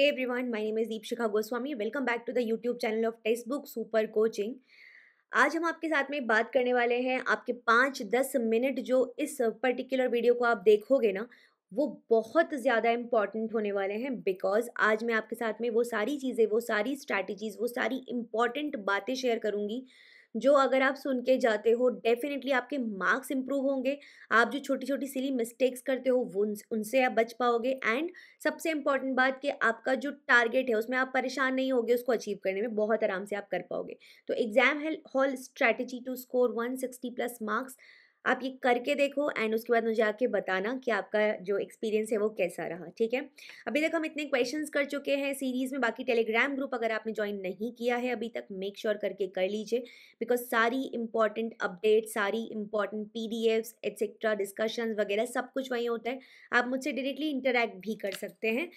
Hey everyone, my name is Deepshikha Goswami. Welcome back to the YouTube channel of Textbook Super Coaching. आज हम आपके साथ में बात करने वाले हैं आपके पाँच दस मिनट जो इस पर्टिकुलर वीडियो को आप देखोगे ना वो बहुत ज़्यादा इंपॉर्टेंट होने वाले हैं बिकॉज़ आज मैं आपके साथ में वो सारी चीज़ें वो सारी स्ट्रैटेजीज़ वो सारी इंपॉर्टेंट बातें शेयर करूँगी जो अगर आप सुन के जाते हो डेफिनेटली आपके मार्क्स इंप्रूव होंगे। आप जो छोटी छोटी सिली मिस्टेक्स करते हो, वो उनसे आप बच पाओगे। एंड सबसे इंपॉर्टेंट बात कि आपका जो टारगेट है, उसमें आप परेशान नहीं होगे उसको अचीव करने में, बहुत आराम से आप कर पाओगे। तो exam hall strategy to score 160 plus marks आप ये करके देखो एंड उसके बाद मुझे आके बताना कि आपका जो एक्सपीरियंस है वो कैसा रहा, ठीक है? अभी तक हम इतने क्वेश्चंस कर चुके हैं सीरीज़ में, बाकी टेलीग्राम ग्रुप अगर आपने ज्वाइन नहीं किया है अभी तक, मेक श्योर sure करके कर लीजिए, बिकॉज़ सारी इंपॉर्टेंट अपडेट, सारी important P D Fs etcetera discussion वगैरह सब कुछ वहीं होता है। आप मुझसे डायरेक्टली इंटरेक्ट भी कर सकते हैं।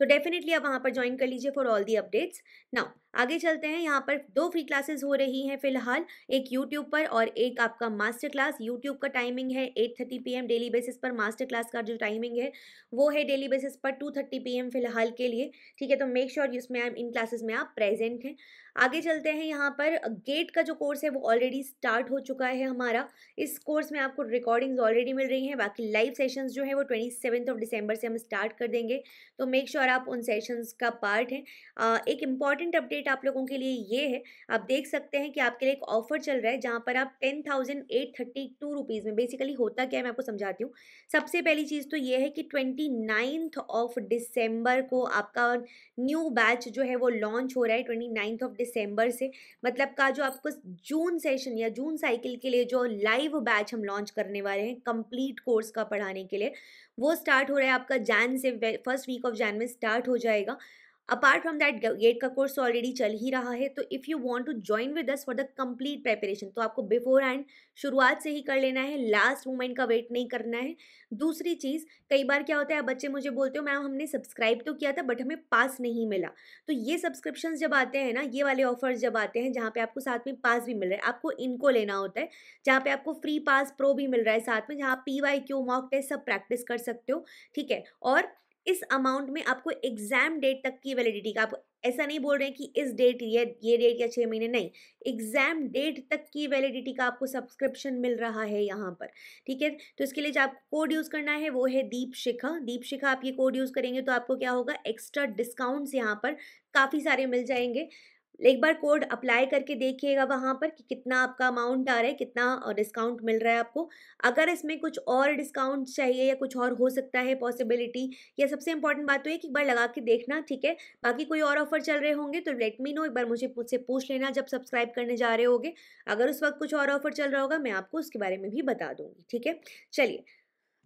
तो डेफिनेटली आप वहाँ पर ज्वाइन कर लीजिए for all the updates now आगे चलते हैं। यहाँ पर दो फ्री क्लासेस हो रही हैं फ़िलहाल, एक यूट्यूब पर और एक आपका मास्टर क्लास यूट्यूब का टाइमिंग है eight thirty P M daily basis पर मास्टर क्लास का जो टाइमिंग है, वो है डेली बेसिस पर टू थर्टी पी एम फ़िलहाल के लिए। ठीक है तो मेक श्योर sure इसमें इन क्लासेस में आप प्रेजेंट हैं। आगे चलते हैं यहाँ पर गेट का जो कोर्स है वो ऑलरेडी स्टार्ट हो चुका है हमारा। इस कोर्स में आपको रिकॉर्डिंग्स ऑलरेडी मिल रही हैं। बाकी लाइव सेशंस जो है वो ट्वेंटी सेवन्थ ऑफ़ दिसंबर से हम स्टार्ट कर देंगे। तो मेक श्योर sure आप उन सेशंस का पार्ट हैं। एक इंपॉर्टेंट अपडेट अपडेट आप लोगों के लिए ये है, आप देख सकते हैं कि आपके लिए एक ऑफ़र चल रहा है, जहाँ पर आप ten thousand eight thirty two rupees में बेसिकली होता क्या है मैं आपको समझाती हूँ। सबसे पहली चीज़ तो ये है कि ट्वेंटी नाइन्थ ऑफ़ डिसम्बर को आपका न्यू बैच जो है वो लॉन्च हो रहा है ट्वेंटी नाइन्थ ऑफ़ डिसम्बर से। मतलब का जो आपको जून सेशन या जून साइकिल के लिए जो लाइव बैच हम लॉन्च करने वाले हैं कंप्लीट कोर्स का पढ़ाने के लिए, वो स्टार्ट हो रहा है आपका जैन से फ़र्स्ट वीक ऑफ़ जैन में स्टार्ट हो जाएगा। अपार्ट फ्रॉम दैट गेट का कोर्स ऑलरेडी चल ही रहा है तो if you want to join with us for the complete preparation तो आपको बिफोर हैंड शुरुआत से ही कर लेना है लास्ट मोमेंट का वेट नहीं करना है। दूसरी चीज़, कई बार क्या होता है बच्चे मुझे बोलते हो, मैम, हमने सब्सक्राइब तो किया था बट हमें पास नहीं मिला। तो ये सब्सक्रिप्शन जब आते हैं ना, ये वाले ऑफर्स जब आते हैं, जहाँ पे आपको साथ में पास भी मिल रहा है, आपको इनको लेना होता है, जहाँ पे आपको फ्री पास प्रो भी मिल रहा है साथ में, जहाँ P Y Q mock test सब प्रैक्टिस कर सकते हो, ठीक है? और इस अमाउंट में आपको एग्ज़ाम डेट तक की वैलिडिटी का, आप ऐसा नहीं बोल रहे हैं कि इस डेट ये ये डेट या छः महीने, नहीं। एग्ज़ाम डेट तक की वैलिडिटी का आपको सब्सक्रिप्शन मिल रहा है यहाँ पर, ठीक है? तो इसके लिए जो आपको कोड यूज़ करना है, वो है दीप शिखा दीप शिखा आप ये कोड यूज़ करेंगे तो आपको क्या होगा एक्स्ट्रा डिस्काउंट्स यहाँ पर काफ़ी सारे मिल जाएँगे। एक बार कोड अप्लाई करके देखिएगा वहाँ पर कि कितना आपका अमाउंट आ रहा है, कितना डिस्काउंट मिल रहा है आपको। अगर इसमें कुछ और डिस्काउंट चाहिए या कुछ और हो सकता है पॉसिबिलिटी या सबसे इंपॉर्टेंट बात तो है कि एक बार लगा के देखना, ठीक है? बाकी कोई और ऑफ़र चल रहे होंगे तो लेट मी नो एक बार मुझे मुझसे पूछ लेना जब सब्सक्राइब करने जा रहे होगे। अगर उस वक्त कुछ और ऑफ़र चल रहा होगा, मैं आपको उसके बारे में भी बता दूँगी, ठीक है? चलिए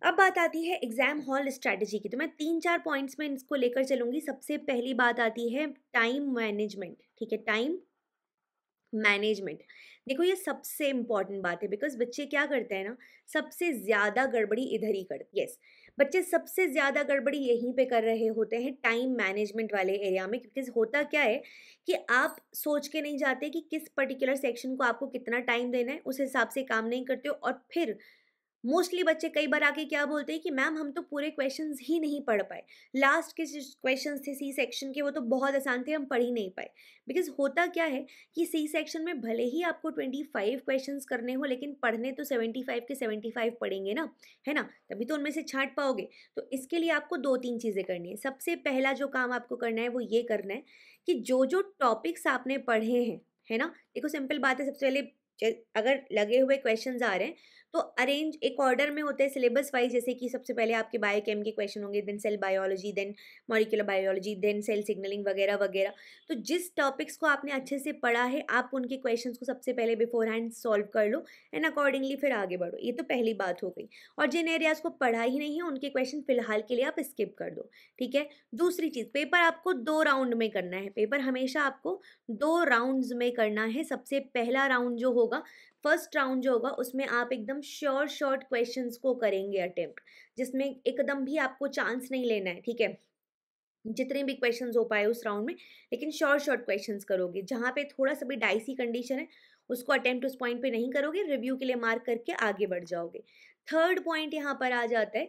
अब बात आती है एग्ज़ाम हॉल स्ट्रैटेजी की। तो मैं तीन चार पॉइंट्स में इसको लेकर चलूँगी। सबसे पहली बात आती है टाइम मैनेजमेंट, ठीक है? Time management. देखो, ये सबसे इंपॉर्टेंट बात है, बिकॉज़ बच्चे क्या करते हैं ना, सबसे ज़्यादा गड़बड़ी इधर ही करते यस, बच्चे सबसे ज़्यादा गड़बड़ी यहीं पे कर रहे होते हैं टाइम मैनेजमेंट वाले एरिया में क्योंकि होता क्या है कि आप सोच के नहीं जाते कि किस पर्टिकुलर सेक्शन को आपको कितना टाइम देना है, उस हिसाब से काम नहीं करते हो और फिर मोस्टली बच्चे कई बार आके क्या बोलते हैं कि, मैम, हम तो पूरे क्वेश्चन ही नहीं पढ़ पाए। लास्ट के क्वेश्चन थे सी सेक्शन के, वो तो बहुत आसान थे, हम पढ़ ही नहीं पाए। बिकॉज़ होता क्या है कि सी सेक्शन में भले ही आपको ट्वेंटी फाइव क्वेश्चन करने हो, लेकिन पढ़ने तो सेवेंटी फाइव के सेवेंटी फाइव पढ़ेंगे ना, है ना? तभी तो उनमें से छाँट पाओगे। तो इसके लिए आपको दो तीन चीज़ें करनी है। सबसे पहला जो काम आपको करना है, वो ये करना है कि जो जो टॉपिक्स आपने पढ़े हैं, है ना? देखो, सिंपल बात है, सबसे पहले अगर लगे हुए क्वेश्चन आ रहे हैं तो अरेंज एक ऑर्डर में होते हैं सिलेबस वाइज, जैसे कि सबसे पहले आपके बायो बायोकेम के क्वेश्चन होंगे, then cell biology, then molecular biology, then cell signalling वगैरह वगैरह। तो जिस टॉपिक्स को आपने अच्छे से पढ़ा है, आप उनके क्वेश्चन को सबसे पहले बिफोर हैंड सॉल्व कर लो एंड अकॉर्डिंगली फिर आगे बढ़ो। ये तो पहली बात हो गई। और जिन एरियाज़ को पढ़ा ही नहीं है, उनके क्वेश्चन फ़िलहाल के लिए आप स्किप कर दो, ठीक है? दूसरी चीज़ पेपर आपको दो राउंड में करना है। पेपर हमेशा आपको दो राउंड्स में करना है। सबसे पहला राउंड जो होगा फ़र्स्ट राउंड जो होगा, उसमें आप एकदम श्योर शॉर्ट क्वेश्चंस को करेंगे अटेम्प्ट जिसमें एकदम भी आपको चांस नहीं लेना है, ठीक है? जितने भी क्वेश्चंस हो पाए उस राउंड में, लेकिन शॉर्ट शॉर्ट क्वेश्चंस करोगे, जहाँ पे थोड़ा सा भी डाइसी कंडीशन है, उसको अटेम्प्ट उस पॉइंट पे नहीं करोगे रिव्यू के लिए मार्क करके आगे बढ़ जाओगे। थर्ड पॉइंट यहाँ पर आ जाता है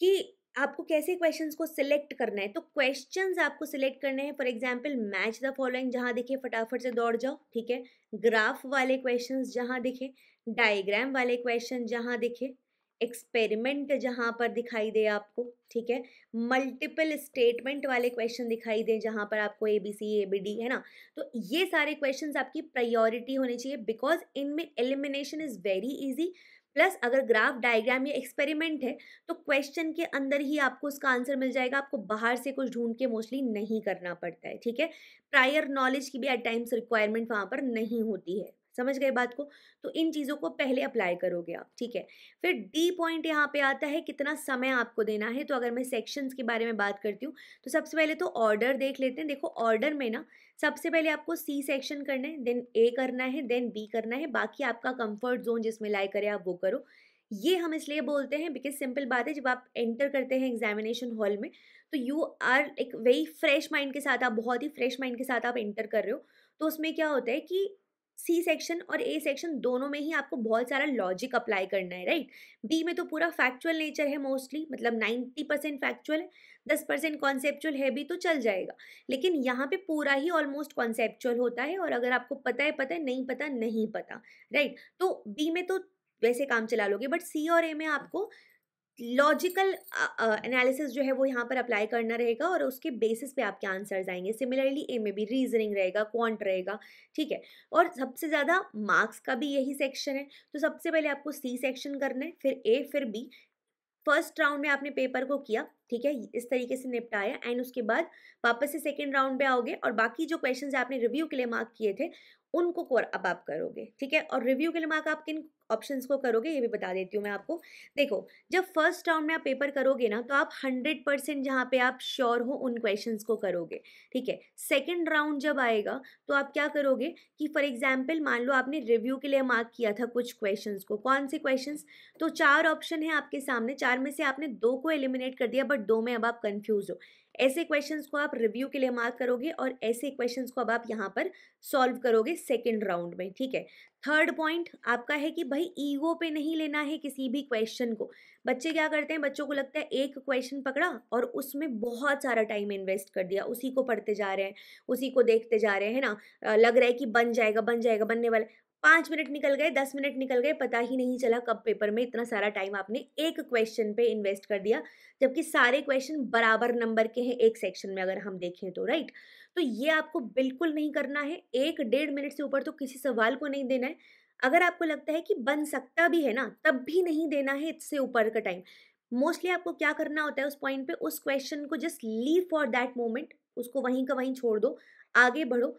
कि आपको कैसे क्वेश्चंस को सिलेक्ट करना है? तो क्वेश्चंस आपको सिलेक्ट करने हैं for example match the following जहाँ दिखे फटाफट से दौड़ जाओ, ठीक है? ग्राफ वाले क्वेश्चंस जहाँ दिखे डायग्राम वाले क्वेश्चन जहाँ दिखे एक्सपेरिमेंट जहाँ पर दिखाई दे आपको, ठीक है? मल्टीपल स्टेटमेंट वाले क्वेश्चन दिखाई दे, जहाँ पर आपको A B C A B D है ना? तो ये सारे क्वेश्चंस आपकी प्रायोरिटी होनी चाहिए बिकॉज़ इनमें elimination is very easy plus अगर ग्राफ डायग्राम या एक्सपेरिमेंट है तो क्वेश्चन के अंदर ही आपको उसका आंसर मिल जाएगा। आपको बाहर से कुछ ढूंढ के मोस्टली नहीं करना पड़ता है, ठीक है? प्रायर नॉलेज की भी एट टाइम्स रिक्वायरमेंट वहाँ पर नहीं होती है। समझ गए बात को? तो इन चीज़ों को पहले अप्लाई करोगे आप, ठीक है? फिर डी पॉइंट यहाँ पे आता है कितना समय आपको देना है तो अगर मैं सेक्शंस के बारे में बात करती हूँ तो सबसे पहले तो ऑर्डर देख लेते हैं। देखो ऑर्डर में ना सबसे पहले आपको सी सेक्शन करना है देन ए करना है देन बी करना है, बाकी आपका कंफर्ट जोन जिसमें लाई करे आप वो करो। ये हम इसलिए बोलते हैं बिकॉज़ सिंपल बात है, जब आप एंटर करते हैं एग्जामिनेशन हॉल में तो यू आर एक वेरी फ्रेश माइंड के साथ, आप बहुत ही फ्रेश माइंड के साथ आप एंटर कर रहे हो तो उसमें क्या होता है कि सी सेक्शन और ए सेक्शन दोनों में ही आपको बहुत सारा लॉजिक अप्लाई करना है, राइट? बी में तो पूरा फैक्चुअल नेचर है मोस्टली मतलब नाइन्टी परसेंट फैक्चुअल है, दस परसेंट कॉन्सेप्चुअल है भी तो चल जाएगा। लेकिन यहाँ पे पूरा ही ऑलमोस्ट कॉन्सेप्चुअल होता है और अगर आपको पता है पता है, नहीं पता नहीं पता, राइट? तो बी में तो वैसे काम चला लोगे, बट सी और ए में आपको लॉजिकल एनालिसिस जो है वो यहाँ पर अप्लाई करना रहेगा और उसके बेसिस पे आपके आंसर्स आएँगे। सिमिलरली ए में भी रीजनिंग रहेगा क्वांट रहेगा, ठीक है? और सबसे ज़्यादा मार्क्स का भी यही सेक्शन है। तो सबसे पहले आपको सी सेक्शन करना है, फिर ए फिर बी फ़र्स्ट राउंड में आपने पेपर को किया, ठीक है? इस तरीके से निपटाया एंड उसके बाद वापस से सेकेंड राउंड पे आओगे और बाकी जो क्वेश्चन आपने रिव्यू के लिए मार्क किए थे, उनको अब आप करोगे, ठीक है? और रिव्यू के लिए मार्क आप किन ऑप्शंस को करोगे, ये भी बता देती हूँ मैं आपको। देखो, जब फ़र्स्ट राउंड में आप पेपर करोगे ना तो आप हंड्रेड परसेंट जहाँ पे आप श्योर हो, उन क्वेश्चंस को करोगे, ठीक है? सेकेंड राउंड जब आएगा तो आप क्या करोगे कि फॉर एग्ज़ाम्पल मान लो आपने रिव्यू के लिए मार्क किया था कुछ क्वेश्चन को, कौन से क्वेश्चन तो चार ऑप्शन है आपके सामने, चार में से आपने दो को एलिमिनेट कर दिया बट दो में अब आप कन्फ्यूज़ हो। ऐसे क्वेश्चंस को आप रिव्यू के लिए मार्क करोगे और ऐसे क्वेश्चंस को अब आप यहाँ पर सॉल्व करोगे सेकेंड राउंड में, ठीक है? थर्ड पॉइंट आपका है कि भाई ईगो पे नहीं लेना है किसी भी क्वेश्चन को। बच्चे क्या करते हैं? बच्चों को लगता है एक क्वेश्चन पकड़ा और उसमें बहुत सारा टाइम इन्वेस्ट कर दिया। उसी को पढ़ते जा रहे हैं, उसी को देखते जा रहे हैं ना? लग रहा है कि बन जाएगा बन जाएगा, बनने वाला पाँच मिनट निकल गए, दस मिनट निकल गए, पता ही नहीं चला कब पेपर में इतना सारा टाइम आपने एक क्वेश्चन पे इन्वेस्ट कर दिया। जबकि सारे क्वेश्चन बराबर नंबर के हैं एक सेक्शन में अगर हम देखें तो राइट तो ये आपको बिल्कुल नहीं करना है। एक डेढ़ मिनट से ऊपर तो किसी सवाल को नहीं देना है। अगर आपको लगता है कि बन सकता भी है ना, तब भी नहीं देना है इससे ऊपर का टाइम। मोस्टली आपको क्या करना होता है उस पॉइंट पे, उस क्वेश्चन को just leave for that moment, उसको वहीं का वहीं छोड़ दो, आगे बढ़ो।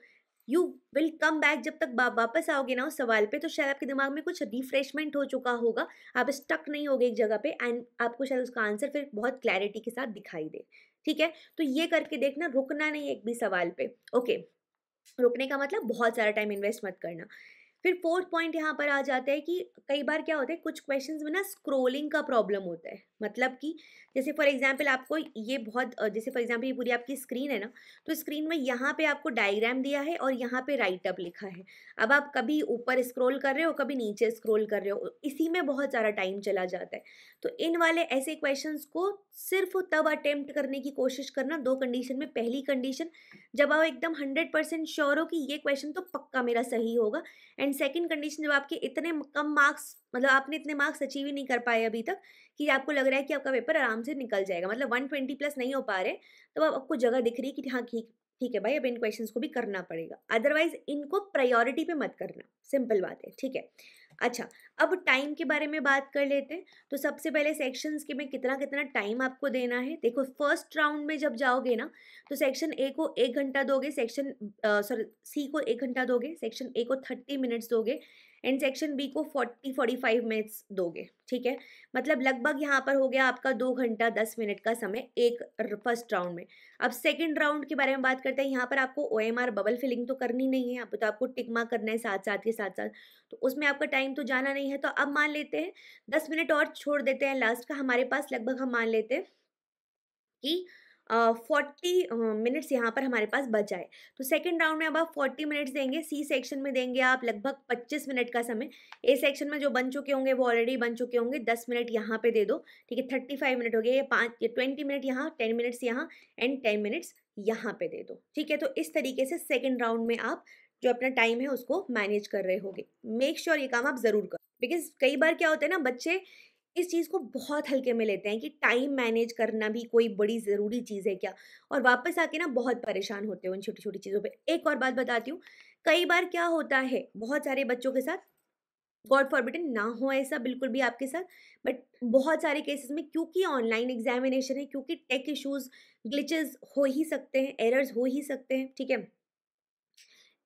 यू विल कम बैक जब तक वापस आओगे ना उस सवाल पे तो शायद आपके दिमाग में कुछ रिफ्रेशमेंट हो चुका होगा। आप स्टक नहीं होगे एक जगह पे, एंड आपको शायद उसका आंसर फिर बहुत क्लैरिटी के साथ दिखाई दे। ठीक है? तो ये करके देखना, रुकना नहीं एक भी सवाल पे, ओके? रुकने का मतलब बहुत सारा टाइम इन्वेस्ट मत करना। फिर फोर्थ पॉइंट यहाँ पर आ जाता है कि कई बार क्या होता है, कुछ क्वेश्चंस में ना स्क्रोलिंग का प्रॉब्लम होता है। मतलब कि जैसे फॉर एग्जांपल आपको ये बहुत, जैसे फॉर एग्जांपल ये पूरी आपकी स्क्रीन है ना तो स्क्रीन में यहाँ पे आपको डायग्राम दिया है और यहाँ पे राइट अप लिखा है। अब आप कभी ऊपर स्क्रोल कर रहे हो, कभी नीचे स्क्रोल कर रहे हो, इसी में बहुत सारा टाइम चला जाता है। तो इन वाले ऐसे क्वेश्चन को सिर्फ़ तब अटेम्प्ट करने की कोशिश करना, दो कंडीशन में। पहली कंडीशन जब आप एकदम हंड्रेड परसेंट श्योर हो कि ये क्वेश्चन तो पक्का मेरा सही होगा एंड सेकेंड कंडीशन जब आपके इतने कम मार्क्स मतलब आपने इतने मार्क्स अचीव ही नहीं कर पाए अभी तक, कि आपको लग रहा है कि आपका पेपर आराम से निकल जाएगा। मतलब वन ट्वेंटी प्लस नहीं हो पा रहे तो अब आपको जगह दिख रही है कि हाँ ठीक ठीक है भाई, अब इन क्वेश्चंस को भी करना पड़ेगा। अदरवाइज़ इनको प्रायोरिटी पे मत करना। सिंपल बात है, ठीक है? अच्छा अब टाइम के बारे में बात कर लेते हैं। तो सबसे पहले सेक्शंस के में कितना कितना टाइम आपको देना है। देखो फ़र्स्ट राउंड में जब जाओगे ना तो सेक्शन ए को एक घंटा दोगे सेक्शन सॉरी सी को एक घंटा दोगे सेक्शन ए को थर्टी मिनट्स दोगे। एंड सेक्शन बी को फोर्टी फोर्टी फाइव मिनट्स दोगे, ठीक है? मतलब लगभग यहाँ पर हो गया आपका दो घंटा दस मिनट का समय एक फ़र्स्ट राउंड में। अब सेकेंड राउंड के बारे में बात करते हैं, यहाँ पर आपको O M R bubble filling तो करनी नहीं है अब तो आपको टिकमा करना है साथ साथ के साथ साथ तो उसमें आपका टाइम तो जाना नहीं है तो अब मान लेते हैं, दस मिनट और छोड़ देते हैं लास्ट का हमारे पास लगभग हम मान लेते हैं कि फोर्टी मिनट्स यहाँ पर हमारे पास बच जाए। तो सेकेंड राउंड में अब आप फोर्टी मिनट्स देंगे, सी सेक्शन में देंगे आप लगभग पच्चीस मिनट का समय। ए सेक्शन में जो बन चुके होंगे वो ऑलरेडी बन चुके होंगे, दस मिनट यहाँ पे दे दो। ठीक है थर्टी फाइव मिनट हो गए, ये पाँच, ये ट्वेंटी मिनट यहाँ टेन मिनट्स यहाँ एंड टेन मिनट्स यहाँ पे दे दो। ठीक है तो इस तरीके से सेकेंड राउंड में आप जो अपना टाइम है उसको मैनेज कर रहे होगे। मेक श्योर sure ये काम आप ज़रूर करो। बिकॉज़ कई बार क्या होता है ना, बच्चे इस चीज़ को बहुत हल्के में लेते हैं कि टाइम मैनेज करना भी कोई बड़ी ज़रूरी चीज़ है क्या? और वापस आके ना बहुत परेशान होते हैं उन छोटी छोटी चीज़ों पे। एक और बात बताती हूँ, कई बार क्या होता है, बहुत सारे बच्चों के साथ, गॉड फॉरबिटन ना हो ऐसा बिल्कुल भी आपके साथ, बट बहुत सारे केसेस में क्योंकि ऑनलाइन एग्जामिनेशन है, क्योंकि टेक इश्यूज़, ग्लिचेस हो ही सकते हैं, एरर्स हो ही सकते हैं, ठीक है?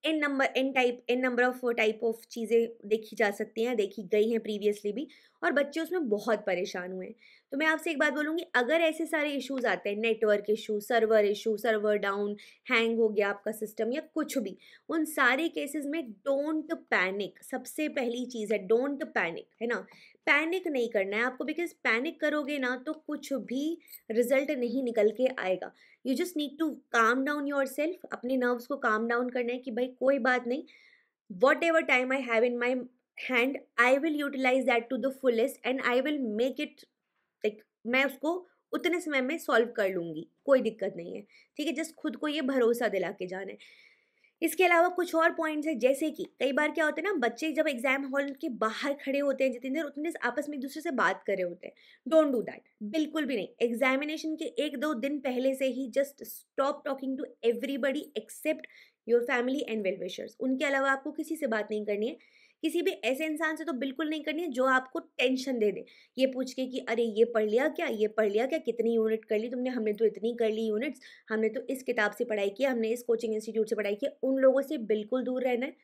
N number n type n number of type of चीज़ें देखी जा सकती हैं, देखी गई हैं प्रीवियसली भी, और बच्चे उसमें बहुत परेशान हुए हैं। तो मैं आपसे एक बात बोलूँगी, अगर ऐसे सारे इश्यूज़ आते हैं network issue server issue server down hang हो गया आपका सिस्टम या कुछ भी, उन सारे केसेस में डोंट पैनिक सबसे पहली चीज़ है डोंट पैनिक है ना? पैनिक नहीं करना है आपको बिकॉज़ पैनिक करोगे ना तो कुछ भी रिज़ल्ट नहीं निकल के आएगा। You just need to calm down yourself अपने नर्व्स को काम डाउन करना है कि भाई कोई बात नहीं whatever time I have in my hand I will utilise that to the fullest and I will make it like मैं उसको उतने समय में सॉल्व कर लूँगी, कोई दिक्कत नहीं है। ठीक है जस्ट खुद को ये भरोसा दिला के जाना है। इसके अलावा कुछ और पॉइंट्स हैं, जैसे कि कई बार क्या होता है ना, बच्चे जब एग्ज़ाम हॉल के बाहर खड़े होते हैं, जितनी देर उतने आपस में एक दूसरे से बात कर रहे होते हैं। डोंट डू दैट बिल्कुल भी नहीं। एग्जामिनेशन के एक दो दिन पहले से ही just stop talking to everybody except your family and well wishers उनके अलावा आपको किसी से बात नहीं करनी है। किसी भी ऐसे इंसान से तो बिल्कुल नहीं करनी है, जो आपको टेंशन दे दे। ये पूछ के कि, अरे, ये पढ़ लिया क्या? ये पढ़ लिया क्या? कितनी यूनिट कर ली तुमने? हमने तो इतनी कर ली यूनिट्स। हमने तो इस किताब से पढ़ाई किया हमने इस कोचिंग इंस्टीट्यूट से पढ़ाई किया उन लोगों से बिल्कुल दूर रहना है।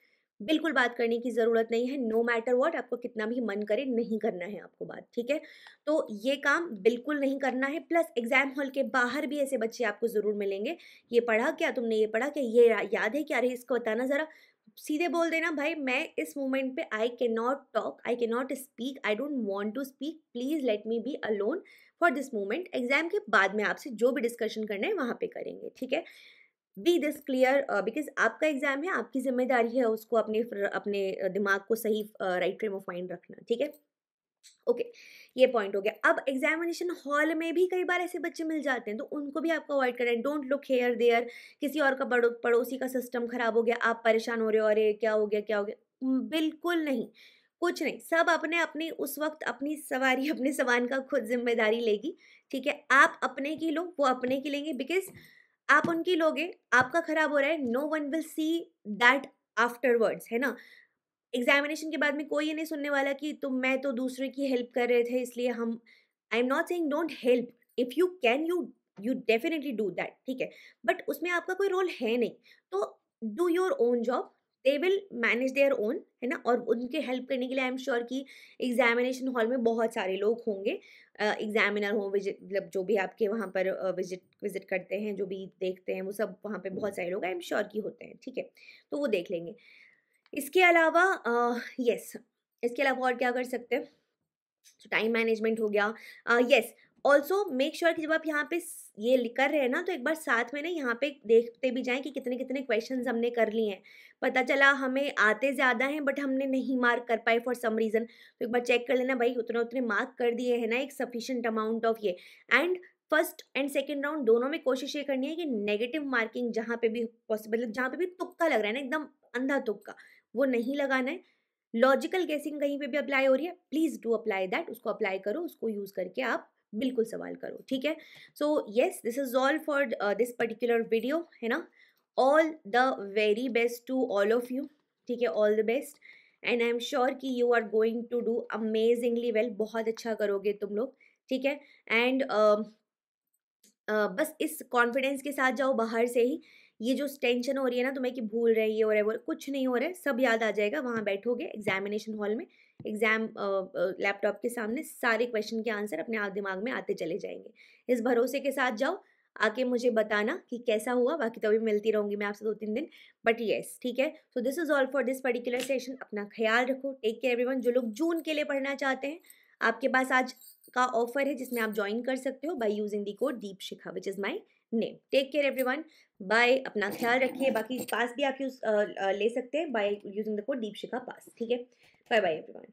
बिल्कुल बात करने की ज़रूरत नहीं है। नो मैटर वॉट आपको कितना भी मन करे, नहीं करना है आपको बात, ठीक है? तो ये काम बिल्कुल नहीं करना है। प्लस एग्ज़ाम हॉल के बाहर भी ऐसे बच्चे आपको ज़रूर मिलेंगे। ये पढ़ा क्या तुमने? ये पढ़ा क्या? ये, याद है क्या? अरे, इसको बताना ज़रा। सीधे बोल देना, भाई, मैं इस मोमेंट पे I can not talk I can not speak I don't want to speak please let me be alone for this moment exam के बाद में आपसे जो भी डिस्कशन करना है, वहाँ पे करेंगे, ठीक है? बी दिस क्लियर बिकॉज़ आपका एग्ज़ाम है, आपकी ज़िम्मेदारी है उसको अपने अपने दिमाग को सही राइट फ्रेम ऑफ़ माइंड रखना, ठीक है? ओके okay, ये पॉइंट हो गया। अब एग्जामिनेशन हॉल में भी कई बार ऐसे बच्चे मिल जाते हैं तो उनको भी आपको अवॉइड करें। डोंट लुक हेयर देयर किसी और का पड़ो पड़ोसी का सिस्टम खराब हो गया आप परेशान हो रहे हो अरे क्या हो गया क्या हो गया? बिल्कुल नहीं कुछ नहीं सब अपने अपनी उस वक्त अपनी सवारी अपने सामान का खुद ज़िम्मेदारी लेगी ठीक है? आप अपने की लो वो अपने की लेंगे बिकॉज़ आप उनकी लोगे आपका खराब हो रहा है no one will see that afterwards है ना? एग्जामिनेशन के बाद में कोई ये नहीं सुनने वाला कि तुम मैं तो दूसरे की हेल्प कर रहे थे, इसलिए हम I am not saying don't help if you can you you definitely do that ठीक है? बट उसमें आपका कोई रोल है नहीं। तो do your own job they will manage their own है ना? और उनके हेल्प करने के लिए आई एम श्योर कि एग्जामिनेशन हॉल में बहुत सारे लोग होंगे। एग्जामिनर हो विज़िट मतलब जो भी आपके वहाँ पर विज़िट विज़िट करते हैं, जो भी देखते हैं, वो सब वहाँ पे बहुत सारे लोग आई एम श्योर की होते हैं, ठीक है? तो वो देख लेंगे। इसके अलावा यस इसके अलावा और क्या कर सकते हैं? टाइम मैनेजमेंट हो गया। यस ऑल्सो मेक श्योर कि जब आप यहाँ पे ये कर रहे हैं ना तो एक बार साथ में ना यहाँ पे देखते भी जाएँ कि कितने कितने क्वेश्चन हमने कर लिए हैं। पता चला हमें आते ज़्यादा हैं बट हमने नहीं मार्क कर पाए फॉर सम रीज़न तो एक बार चेक कर लेना, भाई, उतने उतने मार्क कर दिए हैं ना एक सफिशेंट अमाउंट ऑफ़ ये। And first and second round दोनों में कोशिश ये करनी है कि नेगेटिव मार्किंग जहाँ पे भी पॉसिबल जहाँ पे भी तुक्का लग रहा है ना, एकदम अंधा तुक्का। वो नहीं लगाना है। लॉजिकल गेसिंग कहीं पे भी अप्लाई हो रही है प्लीज़ डू अप्लाई दैट उसको अप्लाई करो उसको यूज़ करके आप बिल्कुल सवाल करो ठीक है? So yes this is all for this particular video है ना? All the very best to all of you ठीक है? All the best. And I am sure कि you are going to do amazingly well बहुत अच्छा करोगे तुम लोग ठीक है? एंड uh, uh, बस इस कॉन्फिडेंस के साथ जाओ बाहर से ही। ये जो टेंशन हो रही है ना तुम्हें कि भूल रहे ये हो रहा है, वो कुछ नहीं हो रहा है, सब याद आ जाएगा, वहाँ बैठोगे एग्जामिनेशन हॉल में एग्ज़ाम लैपटॉप के सामने सारे क्वेश्चन के आंसर अपने आप दिमाग में आते चले जाएँगे। इस भरोसे के साथ जाओ, आके मुझे बताना कि कैसा हुआ, बाकी तो अभी मिलती रहूँगी मैं आपसे दो तीन दिन बट येस ठीक है? So this is all for this particular session अपना ख्याल रखो टेक केयर एवरीवन जो लोग जून के लिए पढ़ना चाहते हैं, आपके पास आज का ऑफ़र है जिसमें आप ज्वाइन कर सकते हो by using the code Deepshikha which is my name take care everyone bye अपना ख्याल रखिए, बाकी पास भी आप यूज़ ले सकते हैं by using the code Deepshikha pass, ठीक है? Bye bye everyone